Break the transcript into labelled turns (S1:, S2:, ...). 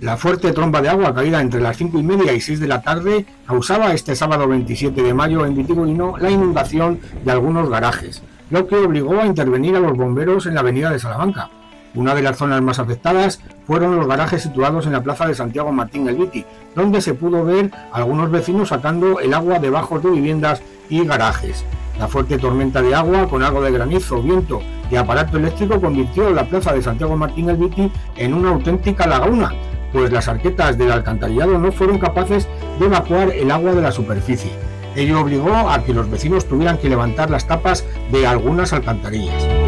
S1: La fuerte tromba de agua caída entre las 5 y media y 6 de la tarde causaba este sábado 27 de mayo en Vitigudino la inundación de algunos garajes, lo que obligó a intervenir a los bomberos en la avenida de Salamanca. Una de las zonas más afectadas fueron los garajes situados en la plaza de Santiago Martín El Viti, donde se pudo ver a algunos vecinos sacando el agua debajo de viviendas y garajes. La fuerte tormenta de agua, con algo de granizo, viento y aparato eléctrico, convirtió la plaza de Santiago Martín El Viti en una auténtica laguna, pues las arquetas del alcantarillado no fueron capaces de evacuar el agua de la superficie. Ello obligó a que los vecinos tuvieran que levantar las tapas de algunas alcantarillas.